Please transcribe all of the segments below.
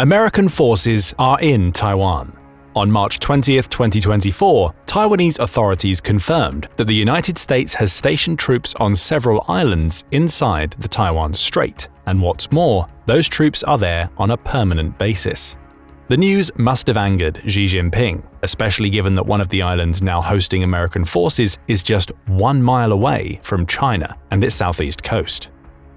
American forces are in Taiwan. On March 20, 2024, Taiwanese authorities confirmed that the United States has stationed troops on several islands inside the Taiwan Strait, and what's more, those troops are there on a permanent basis. The news must have angered Xi Jinping, especially given that one of the islands now hosting American forces is just one mile away from China and its southeast coast.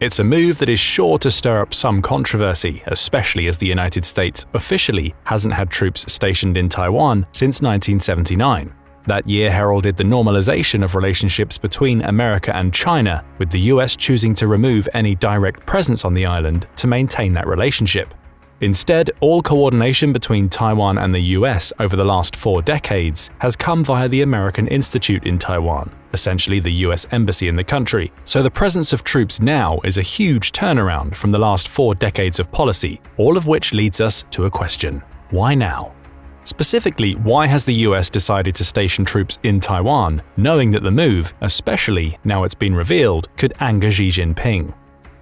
It's a move that is sure to stir up some controversy, especially as the United States officially hasn't had troops stationed in Taiwan since 1979. That year heralded the normalization of relationships between America and China, with the US choosing to remove any direct presence on the island to maintain that relationship. Instead, all coordination between Taiwan and the US over the last four decades has come via the American Institute in Taiwan, essentially the US embassy in the country, so the presence of troops now is a huge turnaround from the last four decades of policy, all of which leads us to a question. Why now? Specifically, why has the US decided to station troops in Taiwan, knowing that the move, especially now it's been revealed, could anger Xi Jinping?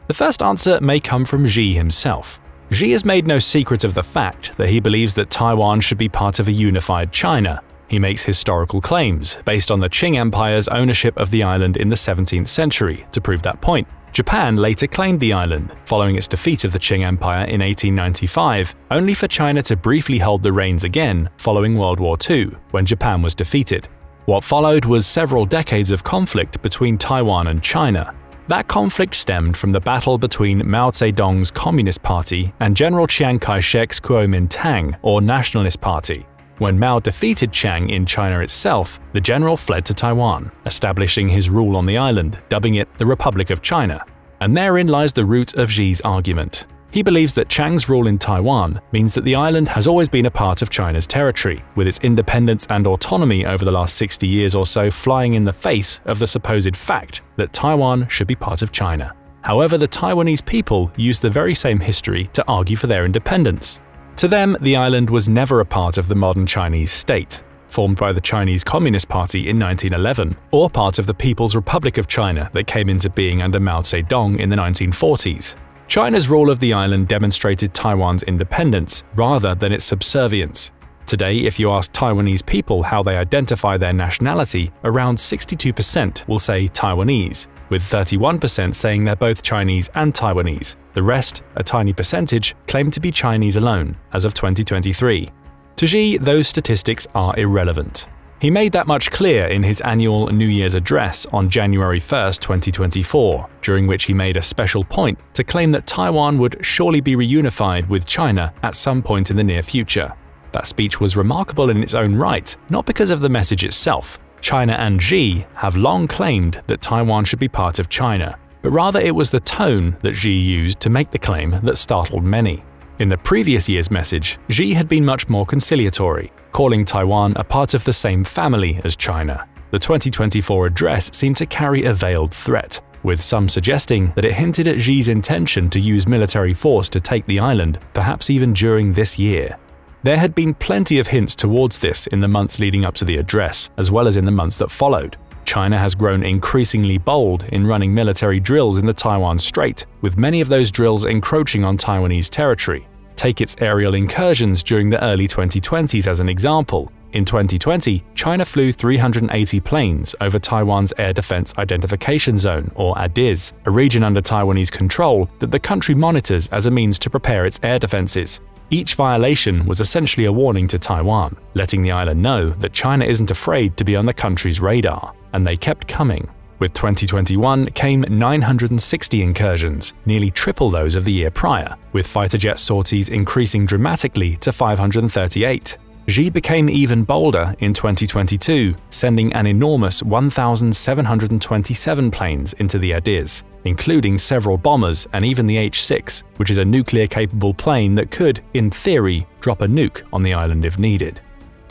The first answer may come from Xi himself. Xi has made no secret of the fact that he believes that Taiwan should be part of a unified China. He makes historical claims, based on the Qing Empire's ownership of the island in the 17th century, to prove that point. Japan later claimed the island, following its defeat of the Qing Empire in 1895, only for China to briefly hold the reins again following World War II, when Japan was defeated. What followed was several decades of conflict between Taiwan and China, that conflict stemmed from the battle between Mao Zedong's Communist Party and General Chiang Kai-shek's Kuomintang, or Nationalist Party. When Mao defeated Chiang in China itself, the general fled to Taiwan, establishing his rule on the island, dubbing it the Republic of China. And therein lies the root of Xi's argument. He believes that Chiang's rule in Taiwan means that the island has always been a part of China's territory, with its independence and autonomy over the last 60 years or so flying in the face of the supposed fact that Taiwan should be part of China. However, the Taiwanese people use the very same history to argue for their independence. To them, the island was never a part of the modern Chinese state, formed by the Chinese Communist Party in 1911, or part of the People's Republic of China that came into being under Mao Zedong in the 1940s. China's rule of the island demonstrated Taiwan's independence rather than its subservience. Today, if you ask Taiwanese people how they identify their nationality, around 62% will say Taiwanese, with 31% saying they're both Chinese and Taiwanese. The rest, a tiny percentage, claim to be Chinese alone as of 2023. To Xi, those statistics are irrelevant. He made that much clear in his annual New Year's address on January 1, 2024, during which he made a special point to claim that Taiwan would surely be reunified with China at some point in the near future. That speech was remarkable in its own right, not because of the message itself. China and Xi have long claimed that Taiwan should be part of China, but rather it was the tone that Xi used to make the claim that startled many. In the previous year's message, Xi had been much more conciliatory, calling Taiwan a part of the same family as China. The 2024 address seemed to carry a veiled threat, with some suggesting that it hinted at Xi's intention to use military force to take the island, perhaps even during this year. There had been plenty of hints towards this in the months leading up to the address, as well as in the months that followed. China has grown increasingly bold in running military drills in the Taiwan Strait, with many of those drills encroaching on Taiwanese territory. Take its aerial incursions during the early 2020s as an example. In 2020, China flew 380 planes over Taiwan's Air Defense Identification Zone, or ADIZ, a region under Taiwanese control that the country monitors as a means to prepare its air defenses. Each violation was essentially a warning to Taiwan, letting the island know that China isn't afraid to be on the country's radar, and they kept coming. With 2021 came 960 incursions, nearly triple those of the year prior, with fighter jet sorties increasing dramatically to 538. Xi became even bolder in 2022, sending an enormous 1,727 planes into the ADIZ, including several bombers and even the H-6, which is a nuclear-capable plane that could, in theory, drop a nuke on the island if needed.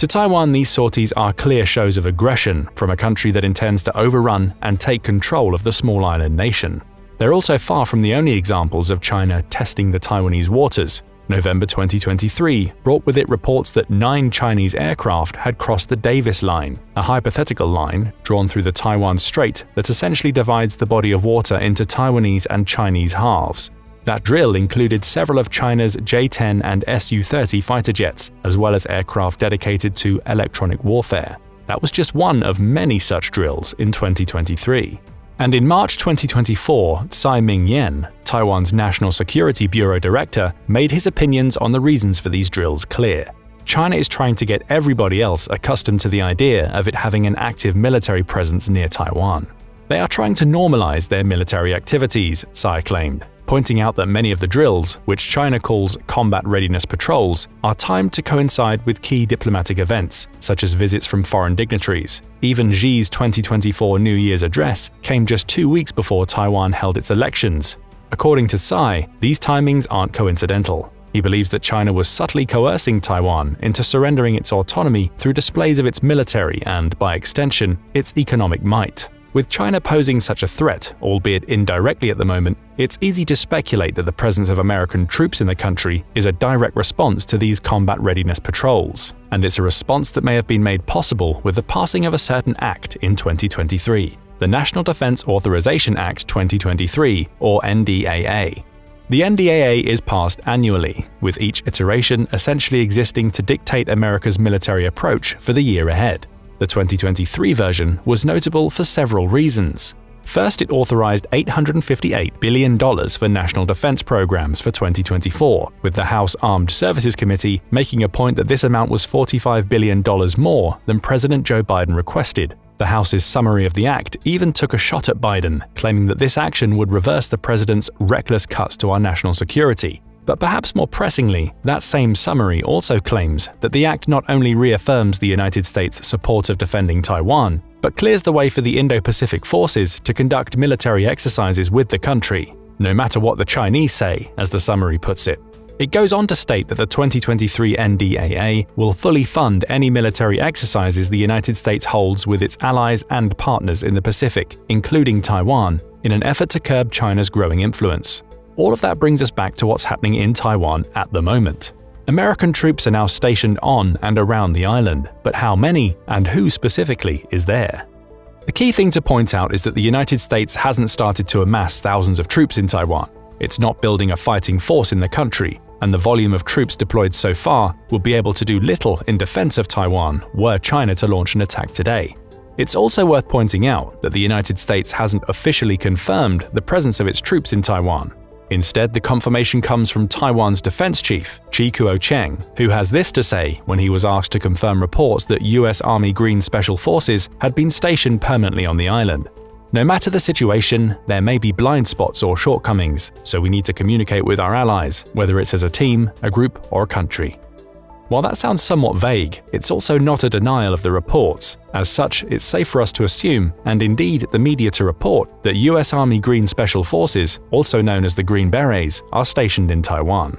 To Taiwan, these sorties are clear shows of aggression from a country that intends to overrun and take control of the small island nation. They're also far from the only examples of China testing the Taiwanese waters. November 2023 brought with it reports that nine Chinese aircraft had crossed the Davis Line, a hypothetical line drawn through the Taiwan Strait that essentially divides the body of water into Taiwanese and Chinese halves. That drill included several of China's J-10 and Su-30 fighter jets, as well as aircraft dedicated to electronic warfare. That was just one of many such drills in 2023. And in March 2024, Tsai Ming-yen, Taiwan's National Security Bureau director, made his opinions on the reasons for these drills clear. China is trying to get everybody else accustomed to the idea of it having an active military presence near Taiwan. They are trying to normalize their military activities, Tsai claimed, pointing out that many of the drills, which China calls combat readiness patrols, are timed to coincide with key diplomatic events, such as visits from foreign dignitaries. Even Xi's 2024 New Year's address came just two weeks before Taiwan held its elections. According to Tsai, these timings aren't coincidental. He believes that China was subtly coercing Taiwan into surrendering its autonomy through displays of its military and, by extension, its economic might. With China posing such a threat, albeit indirectly at the moment, it's easy to speculate that the presence of American troops in the country is a direct response to these combat readiness patrols, and it's a response that may have been made possible with the passing of a certain act in 2023, the National Defense Authorization Act 2023, or NDAA. The NDAA is passed annually, with each iteration essentially existing to dictate America's military approach for the year ahead. The 2023 version was notable for several reasons. First, it authorized $858 billion for national defense programs for 2024, with the House Armed Services Committee making a point that this amount was $45 billion more than President Joe Biden requested. The House's summary of the act even took a shot at Biden, claiming that this action would reverse the president's reckless cuts to our national security, but perhaps more pressingly, that same summary also claims that the act not only reaffirms the United States' support of defending Taiwan, but clears the way for the Indo-Pacific forces to conduct military exercises with the country, no matter what the Chinese say, as the summary puts it. It goes on to state that the 2023 NDAA will fully fund any military exercises the United States holds with its allies and partners in the Pacific, including Taiwan, in an effort to curb China's growing influence. All of that brings us back to what's happening in Taiwan at the moment. American troops are now stationed on and around the island, but how many and who specifically is there? The key thing to point out is that the United States hasn't started to amass thousands of troops in Taiwan. It's not building a fighting force in the country, and the volume of troops deployed so far will be able to do little in defense of Taiwan were China to launch an attack today. It's also worth pointing out that the United States hasn't officially confirmed the presence of its troops in Taiwan, Instead, the confirmation comes from Taiwan's defense chief, Chiu Kuo-cheng, who has this to say when he was asked to confirm reports that US Army Green Special Forces had been stationed permanently on the island. No matter the situation, there may be blind spots or shortcomings, so we need to communicate with our allies, whether it's as a team, a group, or a country. While that sounds somewhat vague, it's also not a denial of the reports. As such, it's safe for us to assume, and indeed the media to report, that US Army Green Special Forces, also known as the Green Berets, are stationed in Taiwan.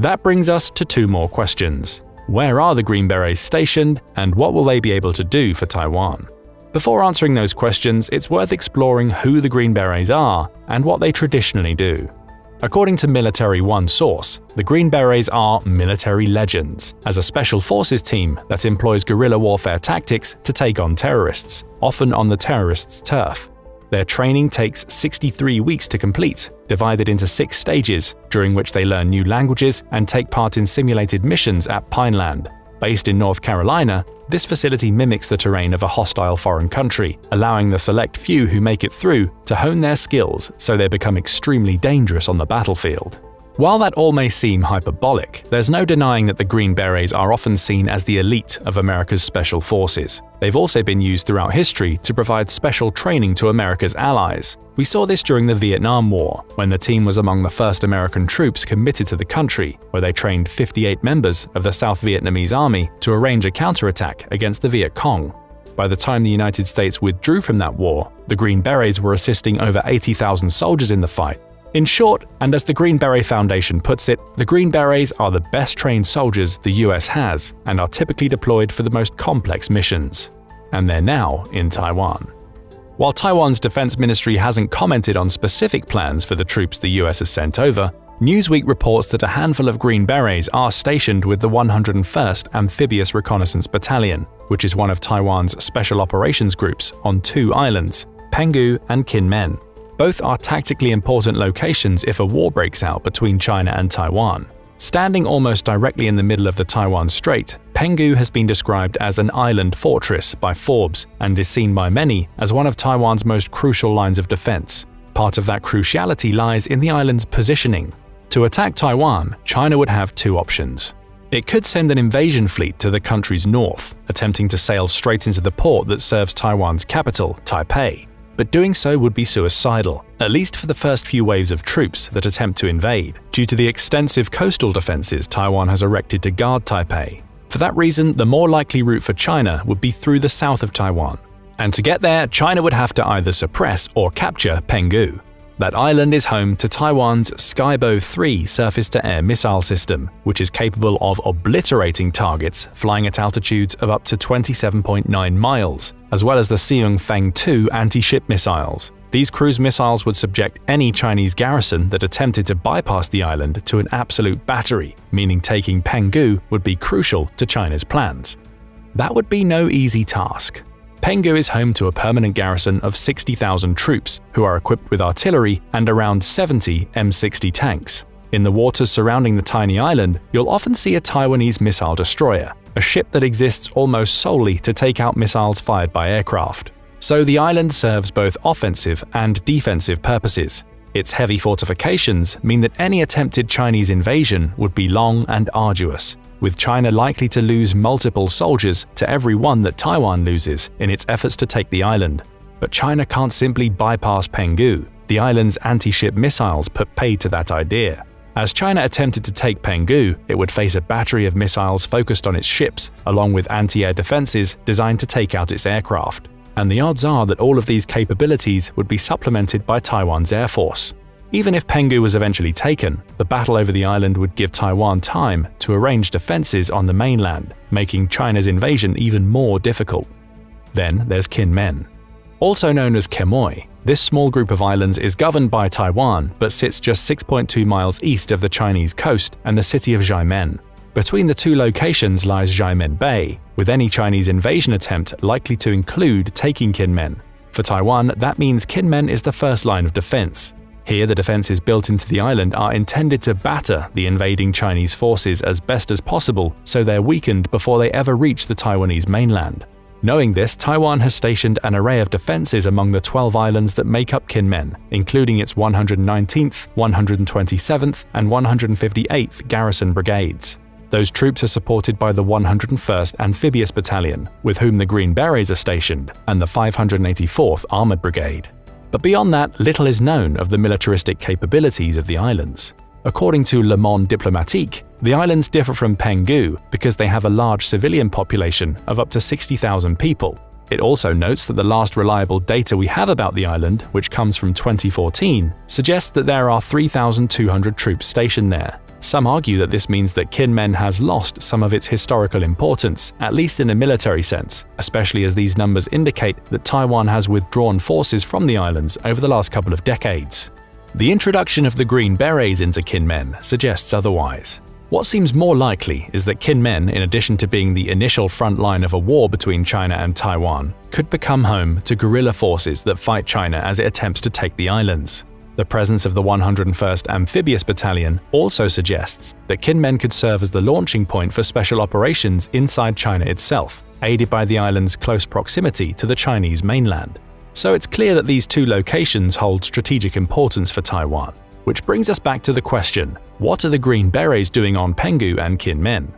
That brings us to two more questions. Where are the Green Berets stationed, and what will they be able to do for Taiwan? Before answering those questions, it's worth exploring who the Green Berets are and what they traditionally do. According to Military OneSource, the Green Berets are military legends, as a special forces team that employs guerrilla warfare tactics to take on terrorists, often on the terrorists' turf. Their training takes 63 weeks to complete, divided into six stages, during which they learn new languages and take part in simulated missions at Pineland, Based in North Carolina, this facility mimics the terrain of a hostile foreign country, allowing the select few who make it through to hone their skills so they become extremely dangerous on the battlefield. While that all may seem hyperbolic, there's no denying that the Green Berets are often seen as the elite of America's special forces. They've also been used throughout history to provide special training to America's allies. We saw this during the Vietnam War, when the team was among the first American troops committed to the country, where they trained 58 members of the South Vietnamese Army to arrange a counterattack against the Viet Cong. By the time the United States withdrew from that war, the Green Berets were assisting over 80,000 soldiers in the fight, in short, and as the Green Beret Foundation puts it, the Green Berets are the best trained soldiers the US has and are typically deployed for the most complex missions. And they're now in Taiwan. While Taiwan's defense ministry hasn't commented on specific plans for the troops the US has sent over, Newsweek reports that a handful of Green Berets are stationed with the 101st Amphibious Reconnaissance Battalion, which is one of Taiwan's special operations groups on two islands, Penghu and Kinmen. Both are tactically important locations if a war breaks out between China and Taiwan. Standing almost directly in the middle of the Taiwan Strait, Penghu has been described as an island fortress by Forbes and is seen by many as one of Taiwan's most crucial lines of defense. Part of that cruciality lies in the island's positioning. To attack Taiwan, China would have two options. It could send an invasion fleet to the country's north, attempting to sail straight into the port that serves Taiwan's capital, Taipei, but doing so would be suicidal, at least for the first few waves of troops that attempt to invade, due to the extensive coastal defenses Taiwan has erected to guard Taipei. For that reason, the more likely route for China would be through the south of Taiwan. And to get there, China would have to either suppress or capture Penghu. That island is home to Taiwan's Sky Bow 3 surface-to-air missile system, which is capable of obliterating targets flying at altitudes of up to 27.9 miles, as well as the Hsiung Feng 2 anti-ship missiles. These cruise missiles would subject any Chinese garrison that attempted to bypass the island to an absolute battery, meaning taking Penghu would be crucial to China's plans. That would be no easy task. Penghu is home to a permanent garrison of 60,000 troops, who are equipped with artillery and around 70 M60 tanks. In the waters surrounding the tiny island, you'll often see a Taiwanese missile destroyer, a ship that exists almost solely to take out missiles fired by aircraft. So the island serves both offensive and defensive purposes. Its heavy fortifications mean that any attempted Chinese invasion would be long and arduous, with China likely to lose multiple soldiers to every one that Taiwan loses in its efforts to take the island. But China can't simply bypass Penghu. The island's anti-ship missiles put paid to that idea. As China attempted to take Penghu, it would face a battery of missiles focused on its ships, along with anti-air defenses designed to take out its aircraft. And the odds are that all of these capabilities would be supplemented by Taiwan's air force. Even if Penghu was eventually taken, the battle over the island would give Taiwan time to arrange defenses on the mainland, making China's invasion even more difficult. Then there's Kinmen. Also known as Quemoy, this small group of islands is governed by Taiwan but sits just 6.2 miles east of the Chinese coast and the city of Xiamen. Between the two locations lies Xiamen Bay, with any Chinese invasion attempt likely to include taking Kinmen. For Taiwan, that means Kinmen is the first line of defense, here, the defenses built into the island are intended to batter the invading Chinese forces as best as possible so they're weakened before they ever reach the Taiwanese mainland. Knowing this, Taiwan has stationed an array of defenses among the 12 islands that make up Kinmen, including its 119th, 127th, and 158th Garrison Brigades. Those troops are supported by the 101st Amphibious Battalion, with whom the Green Berets are stationed, and the 584th Armored Brigade. But beyond that, little is known of the militaristic capabilities of the islands. According to Le Monde Diplomatique, the islands differ from Penghu because they have a large civilian population of up to 60,000 people. It also notes that the last reliable data we have about the island, which comes from 2014, suggests that there are 3,200 troops stationed there, some argue that this means that Kinmen has lost some of its historical importance, at least in a military sense, especially as these numbers indicate that Taiwan has withdrawn forces from the islands over the last couple of decades. The introduction of the Green Berets into Kinmen suggests otherwise. What seems more likely is that Kinmen, in addition to being the initial front line of a war between China and Taiwan, could become home to guerrilla forces that fight China as it attempts to take the islands. The presence of the 101st Amphibious Battalion also suggests that Kinmen could serve as the launching point for special operations inside China itself, aided by the island's close proximity to the Chinese mainland. So it's clear that these two locations hold strategic importance for Taiwan. Which brings us back to the question, what are the Green Berets doing on Penghu and Kinmen?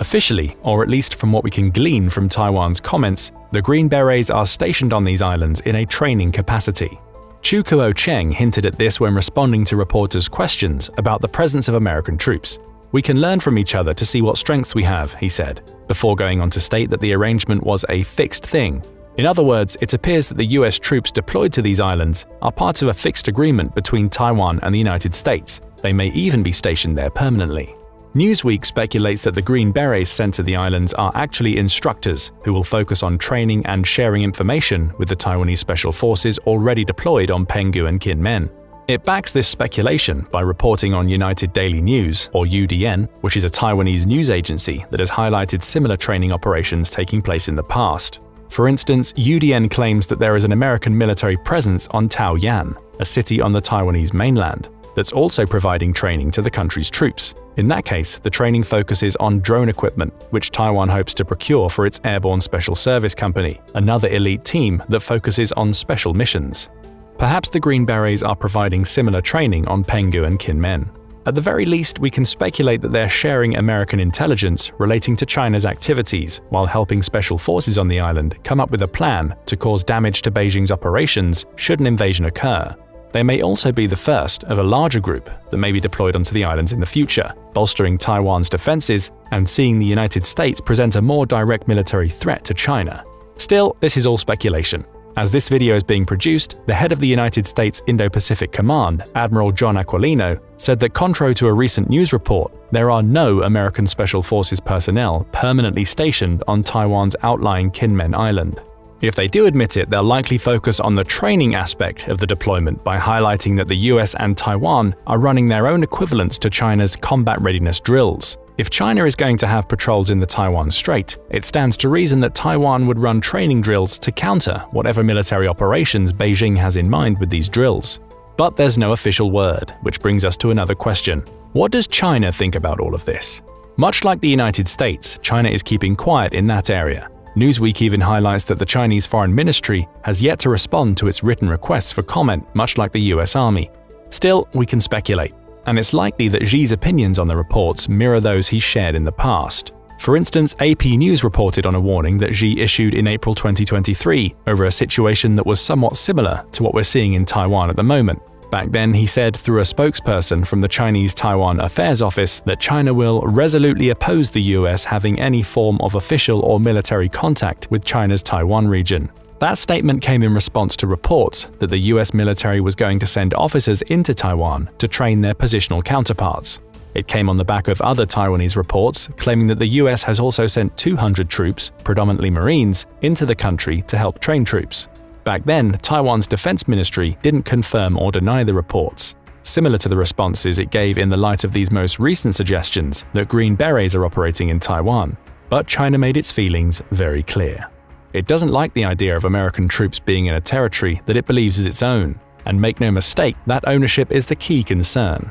Officially, or at least from what we can glean from Taiwan's comments, the Green Berets are stationed on these islands in a training capacity. Chiu Kuo-cheng hinted at this when responding to reporters' questions about the presence of American troops. We can learn from each other to see what strengths we have, he said, before going on to state that the arrangement was a fixed thing. In other words, it appears that the US troops deployed to these islands are part of a fixed agreement between Taiwan and the United States. They may even be stationed there permanently. Newsweek speculates that the Green Berets sent to the islands are actually instructors who will focus on training and sharing information with the Taiwanese special forces already deployed on Penghu and Kinmen. It backs this speculation by reporting on United Daily News, or UDN, which is a Taiwanese news agency that has highlighted similar training operations taking place in the past. For instance, UDN claims that there is an American military presence on Taoyuan, a city on the Taiwanese mainland, that's also providing training to the country's troops. In that case, the training focuses on drone equipment, which Taiwan hopes to procure for its Airborne Special Service Company, another elite team that focuses on special missions. Perhaps the Green Berets are providing similar training on Penghu and Kinmen. At the very least, we can speculate that they're sharing American intelligence relating to China's activities while helping special forces on the island come up with a plan to cause damage to Beijing's operations should an invasion occur. They may also be the first of a larger group that may be deployed onto the islands in the future, bolstering Taiwan's defenses and seeing the United States present a more direct military threat to China. Still, this is all speculation. As this video is being produced, the head of the United States Indo-Pacific Command, Admiral John Aquilino, said that contrary to a recent news report, there are no American Special Forces personnel permanently stationed on Taiwan's outlying Kinmen Island. If they do admit it, they'll likely focus on the training aspect of the deployment by highlighting that the US and Taiwan are running their own equivalents to China's combat readiness drills. If China is going to have patrols in the Taiwan Strait, it stands to reason that Taiwan would run training drills to counter whatever military operations Beijing has in mind with these drills. But there's no official word, which brings us to another question. What does China think about all of this? Much like the United States, China is keeping quiet in that area. Newsweek even highlights that the Chinese Foreign Ministry has yet to respond to its written requests for comment, much like the US Army. Still, we can speculate, and it's likely that Xi's opinions on the reports mirror those he shared in the past. For instance, AP News reported on a warning that Xi issued in April 2023 over a situation that was somewhat similar to what we're seeing in Taiwan at the moment. Back then, he said through a spokesperson from the Chinese Taiwan Affairs Office that China will resolutely oppose the US having any form of official or military contact with China's Taiwan region. That statement came in response to reports that the US military was going to send officers into Taiwan to train their positional counterparts. It came on the back of other Taiwanese reports claiming that the US has also sent 200 troops, predominantly Marines, into the country to help train troops. Back then, Taiwan's defense ministry didn't confirm or deny the reports, similar to the responses it gave in the light of these most recent suggestions that Green Berets are operating in Taiwan. But China made its feelings very clear. It doesn't like the idea of American troops being in a territory that it believes is its own, and make no mistake, that ownership is the key concern.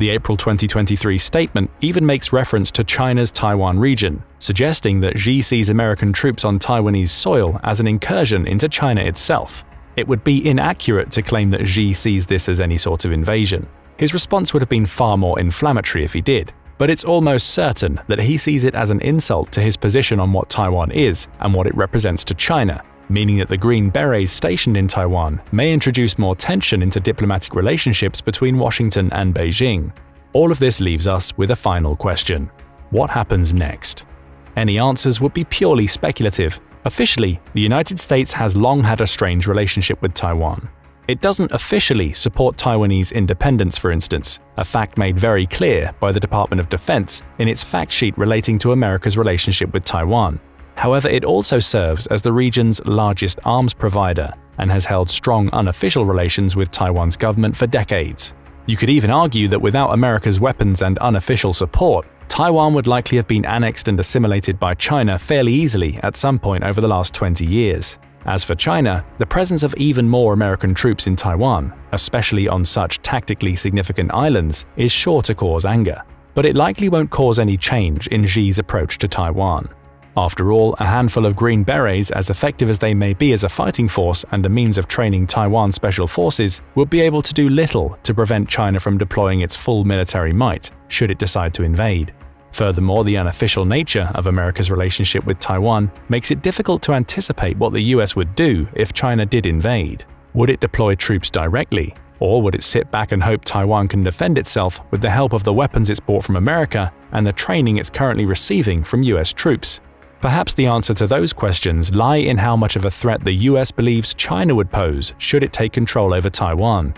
The April 2023 statement even makes reference to China's Taiwan region, suggesting that Xi sees American troops on Taiwanese soil as an incursion into China itself. It would be inaccurate to claim that Xi sees this as any sort of invasion. His response would have been far more inflammatory if he did, but it's almost certain that he sees it as an insult to his position on what Taiwan is and what it represents to China, meaning that the Green Berets stationed in Taiwan may introduce more tension into diplomatic relationships between Washington and Beijing. All of this leaves us with a final question. What happens next? Any answers would be purely speculative. Officially, the United States has long had a strange relationship with Taiwan. It doesn't officially support Taiwanese independence, for instance, a fact made very clear by the Department of Defense in its fact sheet relating to America's relationship with Taiwan. However, it also serves as the region's largest arms provider and has held strong unofficial relations with Taiwan's government for decades. You could even argue that without America's weapons and unofficial support, Taiwan would likely have been annexed and assimilated by China fairly easily at some point over the last 20 years. As for China, the presence of even more American troops in Taiwan, especially on such tactically significant islands, is sure to cause anger. But it likely won't cause any change in Xi's approach to Taiwan. After all, a handful of Green Berets, as effective as they may be as a fighting force and a means of training Taiwan special forces, would be able to do little to prevent China from deploying its full military might, should it decide to invade. Furthermore, the unofficial nature of America's relationship with Taiwan makes it difficult to anticipate what the US would do if China did invade. Would it deploy troops directly? Or would it sit back and hope Taiwan can defend itself with the help of the weapons it's bought from America and the training it's currently receiving from US troops? Perhaps the answer to those questions lie in how much of a threat the US believes China would pose should it take control over Taiwan.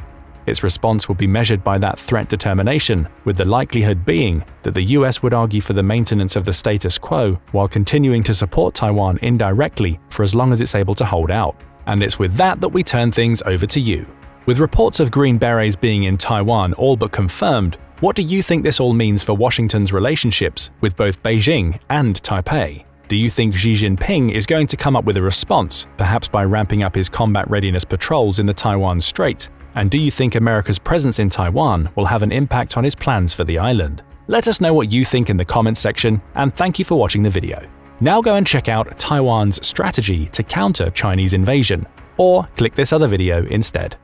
Its response would be measured by that threat determination, with the likelihood being that the US would argue for the maintenance of the status quo while continuing to support Taiwan indirectly for as long as it's able to hold out. And it's with that that we turn things over to you. With reports of Green Berets being in Taiwan all but confirmed, what do you think this all means for Washington's relationships with both Beijing and Taipei? Do you think Xi Jinping is going to come up with a response, perhaps by ramping up his combat readiness patrols in the Taiwan Strait? And do you think America's presence in Taiwan will have an impact on his plans for the island? Let us know what you think in the comments section, and thank you for watching the video. Now go and check out Taiwan's strategy to counter Chinese invasion, or click this other video instead.